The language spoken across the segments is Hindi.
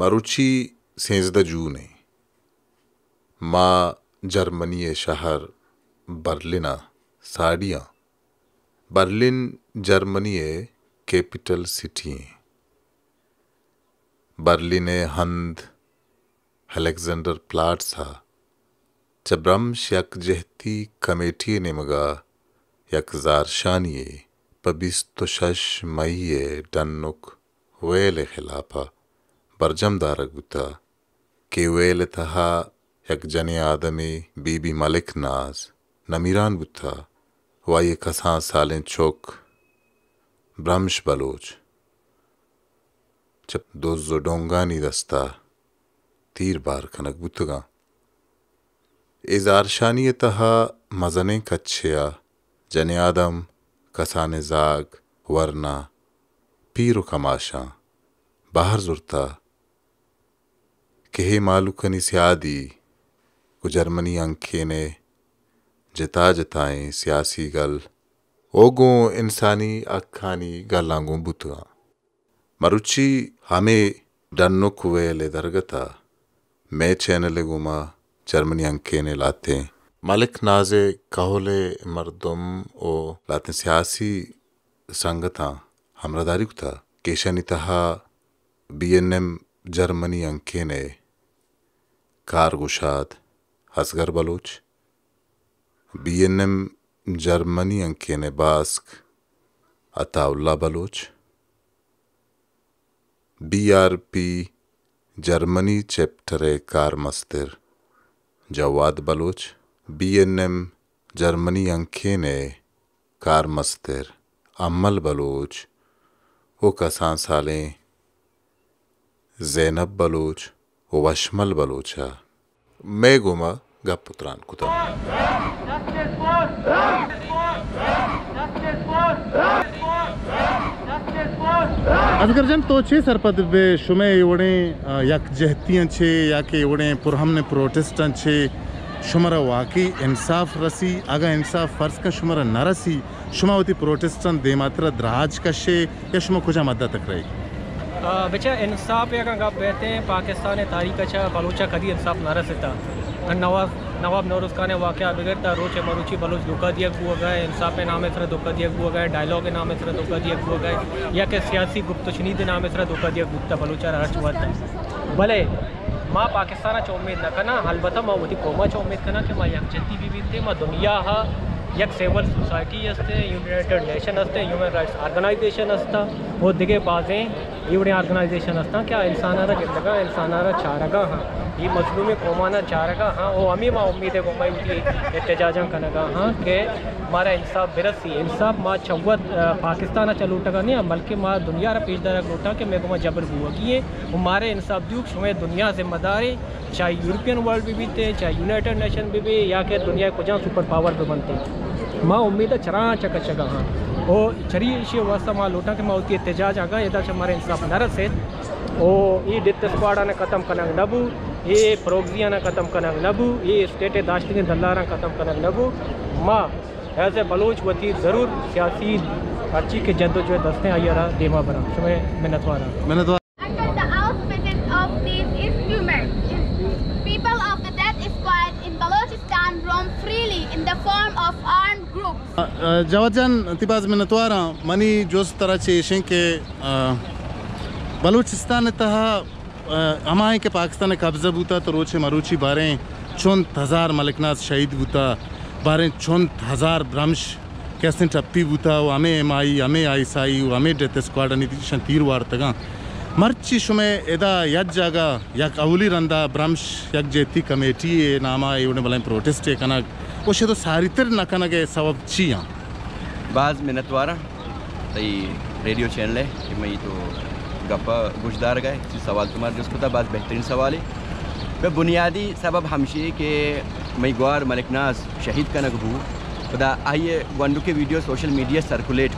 मरुची सेंजदा जूने माँ जर्मनी शहर बर्लिना साड़ियाँ Berlin Germany capital city Berlin हंद Alexander यक जहती कमेटी ने मगा यक जारशानिये पबिस्तो शश मई डन्नुक वेले खिलाफा बरजम दारगुता के वेल तहा यक जने आदमी बीबी मलिक नाज नमीरान बुता वाये कसा सालें चौक ब्रह्मश बलोच जब दोजो डोंगानी दस्ता तीर बार कनक बुतगा। इजारशानी तहा मजने कच्छया, जने आदम कसाने जाग, वरना पीरो कमाशा बाहर जुरता। के मालुकनी स्यादी को जर्मनी अंखे ने जता जताएँ सियासी गल, ओगो इंसानी अखानी गलांगो बुतगा। मरुची हमें डन्नो कुवेले दरगता। मैं चैनल गुमा, जर्मनी अंके ने लाते मलिक नाजे कहोले मर्दम ओ लाते सियासी संगता हमरादारी था केशनी तहा बी एन एम जर्मनी अंके ने कारगुशाद हसगर Baloch. B N M Germany अंके ने bask, Ataullah Baloch. B R P Germany chapter car मस्तिर Jawad Baloch B N M Germany अंखे ने कार मस्तिर अमल बलोच वो कसान सालें जैनब बलोच वशमल बलोचा मैं गुमा गपुत्रान कुता अजगरजन तो छे सरपद बे शुमे एवढे यक जहतियाँ छे या के एवढे पुरहमने प्रोटेस्टन छे शुमरा वाकई इंसाफ रसी आगा इंसाफ फ़र्ज़ का शुमरा न रसी शुमावती प्रोटेस्टन दे मात्र द्राज कशे या शुमा कुछ मदद तक रही बच्चा इंसाफ या गप कहते हैं पाकिस्तान तारीख अच्छा बलूचा कदी इंसाफ न रसता नवाब नवाब नौरुज खान वाक़ बिगड़ता रोचे मरुची बलूच धोखा दिया हुआ गए, इंसाफ के नाम सर दुखा दिया हुआ गए, डायलॉग के नाम इसरा धोखा दिया हुआ गए, या कि सियासी के नाम सर दुखा दिया, गुप्ता बलूचा रच हुआ भले, माँ पाकिस्तान उम्मीद न करना अलबत् माँ वही कौमा उम्मीद करना कि माँ यकजती भी थे माँ दुनिया हा एक सिव्हिल सोसाइटी असते युनायटेड नेशन असते ह्युमन राईट्स ऑर्गनायझेशन असता वो दिगे बाजें एवढे ऑर्गनायझेशन असता क्या इंसानारा गिरलगा इंसानारा चारगा हाँ। ये मजलूम कौमाना चारगा हाँ वो अमी माँ उम्मीद है कोमाई की एहतजाजा कनगा हाँ के हमारा इंसाफ बिरसी इंसाफ माँ दुनिया रा पेश दरक के मेरे को माँ जबर हुआ कि ये हमारे इंसाफ दुख शुमे दुनिया जिम्मेदार है चाहे यूरोपियन वर्ल्ड भी बीते, चाहे यूनाइटेड नेशन भी भी या के दुनिया को जहाँ सुपर पावर पे बनते। माँ उम्मीद है चरा चका चगा हाँ। ओ चरी इशी वास्ता माँ लूटा के माँ उसकी एहतजाज आगा ये हमारे इंसाफ नरस है। ओ ये डित स्क्वाडा ने ख़त्म करना नबू ये प्रोग्जिया ख़त्म करना नबू ये स्टेट दाश्त दल्लारा ख़त्म करना नबू माँ एज ए बलोच वती ज़रूर सियासी अच्छी के जद्दोजहद दस्ते आई रहा देमा बना। शुमे मिन्नत वारा मिन्नत Under the auspices of these instruments, people of the death squad in Balochistan roam freely in the form of armed groups. जवाजान तिबाज मिन्नतवारा मनी जोस तरह चेशें के बलूचिस्तान तहा हमारे के पाकिस्तान कब्जा बूता तो रोचे मरूची बारे चौंत हज़ार मलिकनाथ शहीद बूता, बारे चौंत हज़ार ब्रह्मश कैसे टप्पी बूता, वो हमें एम आई हमें आई साई वो हमें डेथ स्क्वाड तीर वार तगा। मर्ची शुमे एदा यक जागा, यक अवली रंदा ब्रह्मश, यक जेती कमेटी नामा इवने बलाइन प्रोटेस्ट कनक वो शेदो सारितर नकनगे सबब चिया। बाज मिन्नतवारा तई रेडियो चैनल है, कि मैं तो गप्पा गुजदार गए। सवाल तुम्हारा जिसको था, बात बेहतरीन सवाल है। वह बुनियादी सबब हमशे के मैं ग्वार मलिक नाज शहीद का नकबू खुदा, आइए वंडू के वीडियो सोशल मीडिया सर्कुलेट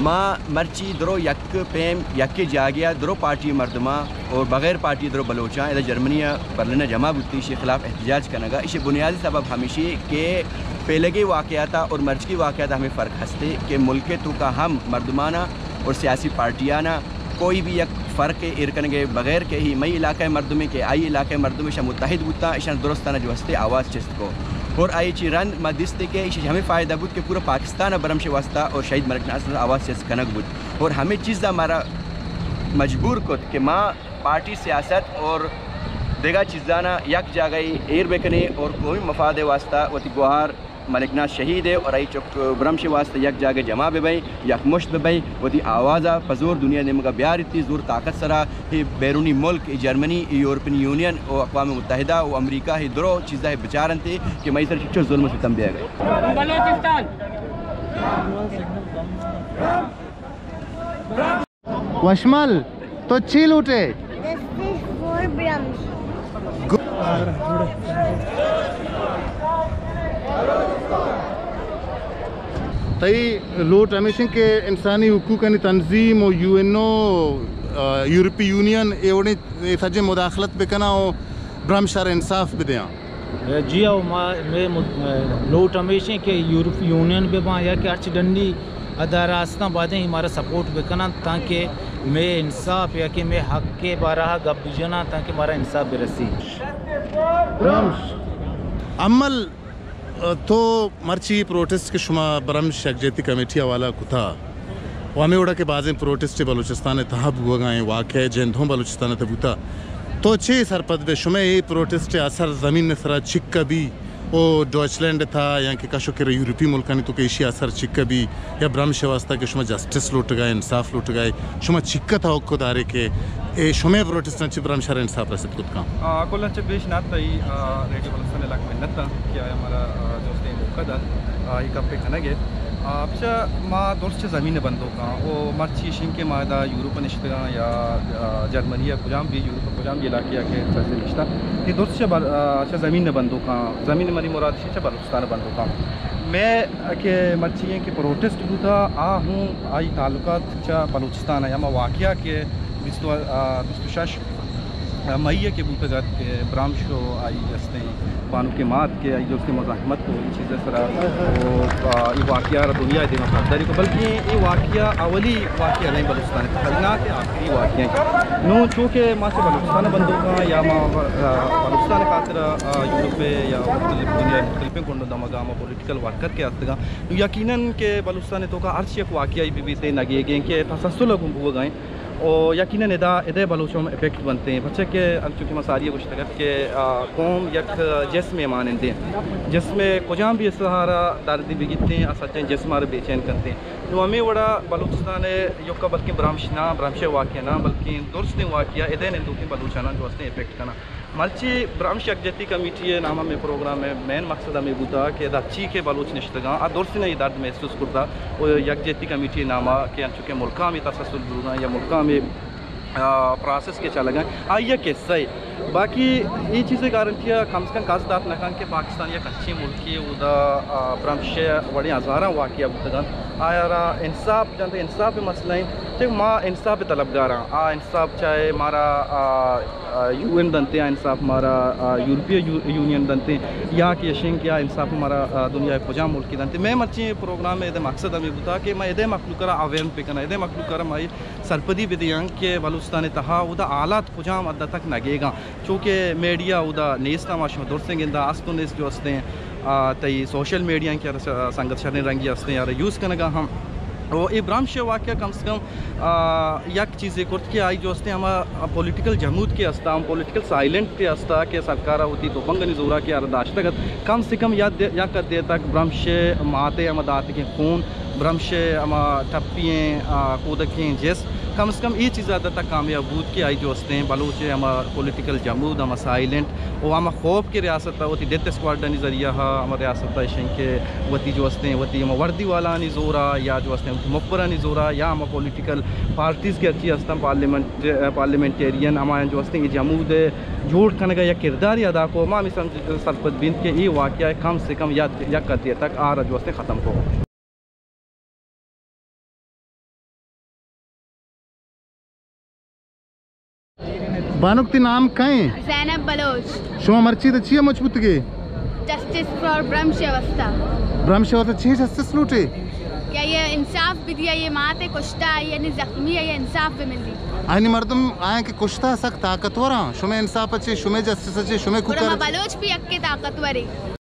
माँ मर्ची दरो यक पेम यक जागिया, दरो पार्टी मरदमा और बगैर पार्टी दरो बलोचा। इधर जर्मनी बर्लिन जमा बुती इसके खिलाफ एहतजाज करनेगा इसे बुनियादी सबब हमेशा के पहले के वाक़ात और मर्च की वाक़ात हमें फ़र्क हँसते कि मुल्क तो का हम मरदमाना और सियासी पार्टियाना कोई भी एक फ़र्क इरकन के बगैर के ही मई इलाके मरदमे के आई इलाके मरदमे शा मुतहद बुता ईशान दुरुस्ताना जो हस्ते आवाज़ चस्त को और आई ची रन मदिस्ते के इसे हमें फ़ायदा बुद के पूरा पाकिस्तान बरम से वास्ता और शहीद मरक आवाज़ चस्त कनक बुद और हमें चीज़ हमारा मजबूर को कि माँ पार्टी सियासत और देगा चीज़ाना यक जागई एर बेकने और कोई मफाद वास्ता वती गुहार मलिकना शहीद है और आई चुक ब्रह्म से वास्ते यक जागे जमा बे भाई यक मुश्त बे भाई। वती आवाज़ा फजूर दुनिया ने मगा ब्यार इतनी ज़ोर ताकत सरा। ही बैरूनी मुल्क जर्मनी यूरोपियन यूनियन और अकवा मुतहदा और अमरीका ही दरो चीज़ा है बेचारन थे कि मई सर शिक्षक जुल्म से तम गए वशमल तो चील उठे। तई लोट हमेशा के इंसानी हकूक तंजीम और यू एन ओ यूरोपी यूनियन एवढे सजे मुदाखलत बेकना और ब्रह्म शर इंसाफ बिदया जी आओ माँ मैं लोट हमेशा के यूरोप यूनियन पे वहाँ या कि अर्च डंडी अदारास्ता बादें हमारा सपोर्ट बेकना ताकि मैं इंसाफ या कि मैं हक के बारह गप बिजना ताकि हमारा इंसाफ बिरसी अमल तो मर्ची प्रोटेस्ट के शुमा ब्रह्म शकजती कमेटिया वाला कुथा वामे उड़ा के बाजें प्रोटेस्ट बलूचिस्तान तहब हुआ गए वाक़ जंधों बलूचिस्तान तबूता। तो छे सरपद बे शुमे ये प्रोटेस्ट असर ज़मीन ने सरा छिक भी ओ डॉचलैंड था या कि कशो के यूरोपी ने तो केशी असर चिक्का भी, या ब्रह्म शवास्ता के शुमा जस्टिस लुट गए, इंसाफ लुट गए शुमा चिक्का था ओको दारे के, ए शुमे प्रोटेस्ट नची ब्रह्म शरण इंसाफ रसित कुत का कुल बेश नात तई रेडियो बलसन इलाक में नत्ता क्या हमारा जो से मुकदा एक पे मा दोस्त ज़मीन बंदो का, वो मर्ची शिंग के मादा यूरोप निश्ता या जर्मनी या कुजाम भी, यूरोप कुजाम भी इलाके के से निश्ता ये दोस्त अच्छा ज़मीन बंदो का, ज़मीन मरी मुराद से बलुस्तान बंदो का। मैं के मर्ची के प्रोटेस्ट बुता आ हूँ, आई ताल्लुकात चा बलूचिस्तान, या मैं वाक़ के बिस्तु शश मैया के ब्राम शो आई जस्ते बानू के मात के आई जो उसकी मजामत को ये चीज़ें सरा। वो ये वाक़ दुनिया दे मकदरी को, बल्कि ये वाक़ अवली वाक़ नहीं बलुस्तान खलना के आखिरी वाक़ नो चूँकि माँ से बलुस्तान बंदों का या माँ बलुस्तान खातर यूरोप या दुनिया मुख्तलिफ़ को दमगा माँ पोलिटिकल वर्कर के हस्तगा यकीन के बलुस्तान तो का अर्श एक वाक़ भी भी नगे गए कि तसलुल हुआ गए। और यकीन इदा, इदे बलूचों में इफ़ेक्ट बनते हैं। बच्चे के अब चूँकि मसारिया कुछ तक के कौम यक जिसमें मानते हैं। जिसमें कुजाम भी सहारा दर्दी बिगते हैं सच्चे जिसमार बेचैन करते हैं। तो हमें बड़ा बलूचिस्तान योका बल्कि ब्रामश ना ब्रामशे वाक्य ना बल्कि दुरुस्त वाक्य, इदे ने दूसरी बलूचाना जो उसने इफ़ेक्ट करना। मर्ची ब्राह्मश यकजती कमेटी नामा में प्रोग्राम में मेन मकसद हमें बुता कि अच्छी के बलूच निश्तगा आ दुरुस्त ने दर्द महसूस करता। और यकजती कमेटी नामा के चूँकि मुल्का में तसलुल बुना या मुल्का में प्रोसेस के चला गए। आइए किस्सा बाकी ये चीज़ें गारंटियाँ कम से कम काज दात नकान के पाकिस्तान या कच्ची मुल्की उदा ब्रह्मश बड़ी हज़ारा वाक़ बुतगन आया इंसाफ जानते इंसाफ मसला है तो माँ इंसाफ तलब तलबगार आ, इंसाफ चाहे हमारा यू एन बनते हैं, इंसाफ हमारा यूरोपीय यूनियन बनते हैं, यहाँ की यशिंग क्या इंसाफ हमारा दुनिया खुजा मुल्क बनते मैं मर्ची प्रोग्राम में इधर मकसद हमें बता कि मैं इधे मखलू करा अवेम पे करना इधे मखलू करा माई सरपदी विदियांग के बलुस्तान तहा उदा आलात खुजाम अद्दा तक नगेगा। चूँकि मीडिया उदा नेस्ता माशो दुरसेंगिंदा अस्तु नेस जो हस्ते हैं तई सोशल मीडिया के संगत शरण रंगी हस्ते यार यूज़ करने हम और इब्राहम शे वाक्य कम से कम यक चीज़ें कुर्त के आई जो हस्ते हम पॉलिटिकल जमूद के हस्ता हम पोलिटिकल साइलेंट के हस्ता के सरकार होती तो पंगनी जोरा के अरदाश्तगत कम से कम याद या कर देता तक ब्रह्म शे माते हम दात के खून ब्रह्म अमा हम टप्पिएँ कूदकें, जिस। कम से कम ये चीज़ ज़्यादा तक कामयाब बूद के आई जो हस्ते हैं बलूच हम पोलिटिकल जमूद हम साइलेंट वो हम खौफ के रियासत वती डेथ स्क्वाडनी ज़रिया हा हम रियासत के वती जो हस्ते हैं वती हम वर्दी वाला नहीं जोरा, या जो हस्ते हैं मुखबरा नहीं जोरा, या हम पोलिटिकल पार्टीज़ के अच्छी हस्ता पार्लियामेंट पार्लियामेंटेरियन हमारे जो हस्ते हैं जमूद झूठ करने का या किरदार अदा को माँ सरपत बिंद के ये वाक़ कम से कम या कर दिया तक आ रहा जो हस्ते ख़त्म हो। बानुक ती नाम कहें जैनब बलोच शुमा मर्ची तो छिए मज़बूत के। Justice for Brahm Shavasta. ब्रह्मश होता छे जस्टिस लूटे। क्या ये इंसाफ भी दिया ये माते कुश्ता ये यानी जख्मी है ये इंसाफ भी मिल मिली आनी मर्दम आए के कुश्ता सख्त ताकतवर शुमे इंसाफ अच्छे शुमे जस्टिस अच्छे शुमे कुकर। बलोच भी अक्के ताकतवर है।